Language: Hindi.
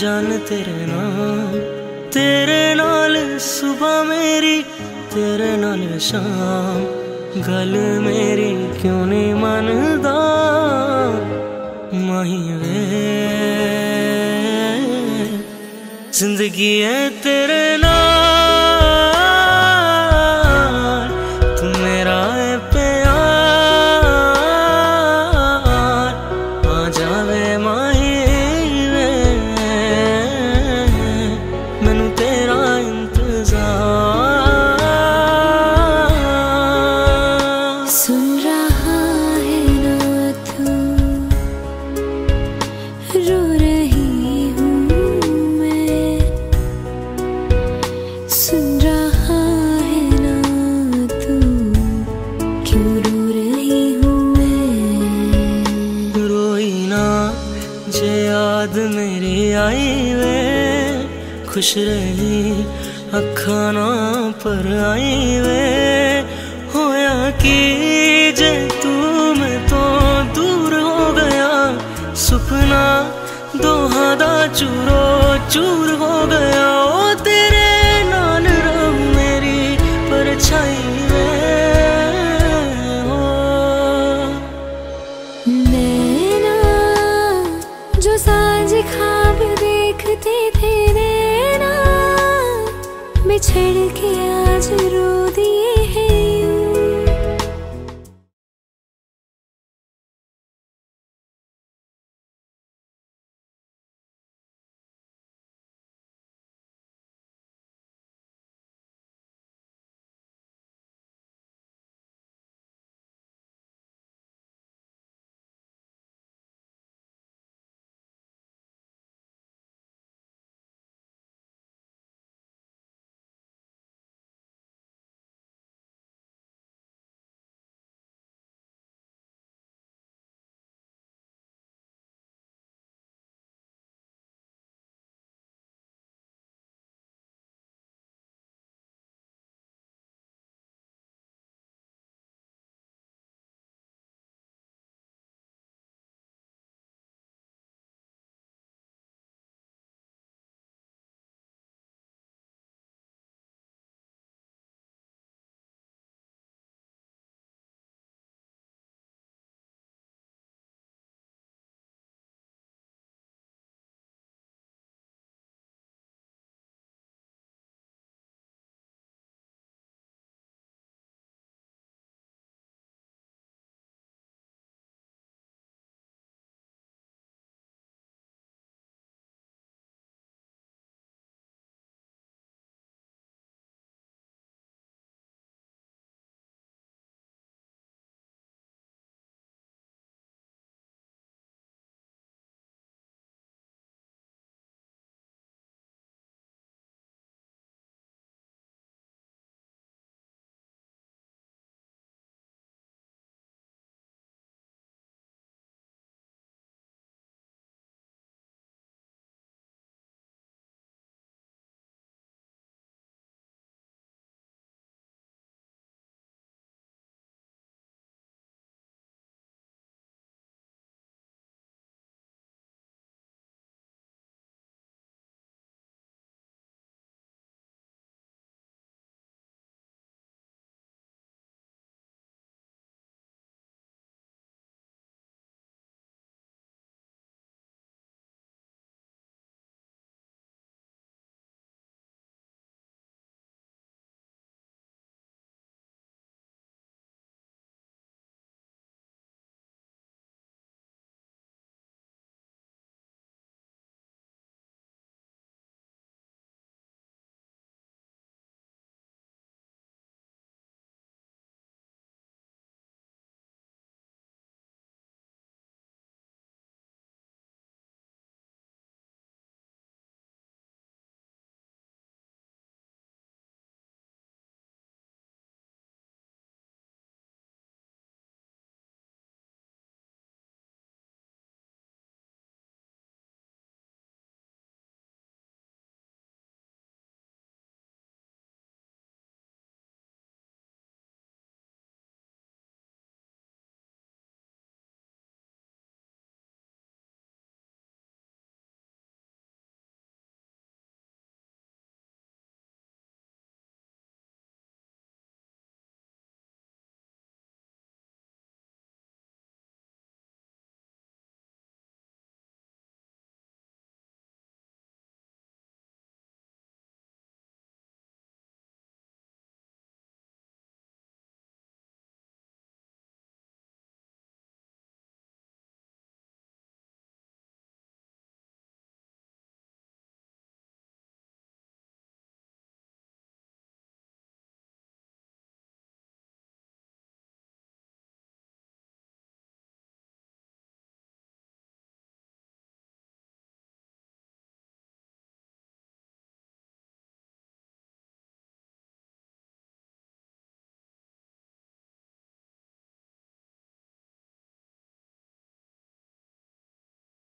ਜਾਨ ਤੇਰੇ ਨਾਲ ਤੇਰੇ ਨਾਲ ਸਵੇਰ ਮੇਰੀ, ਤੇਰੇ ਨਾਲ ਸ਼ਾਮ। ਗੱਲ ਮੇਰੀ ਕਿਉਂ ਨਹੀਂ ਮੰਨਦਾ? ਮਾਹੀ ਵੇ, ਜ਼ਿੰਦਗੀ ਹੈ ਤੇਰੇ क्यों नहीं मनदा माही वे ज़िंदगी है तेरे याद मेरी आई वे। खुश रही अखा ना पर आई वे। होया कि जे तू मैं तो दूर हो गया। सुपना दोहा दा चूरो चूर हो छिड़ के आज रो दी।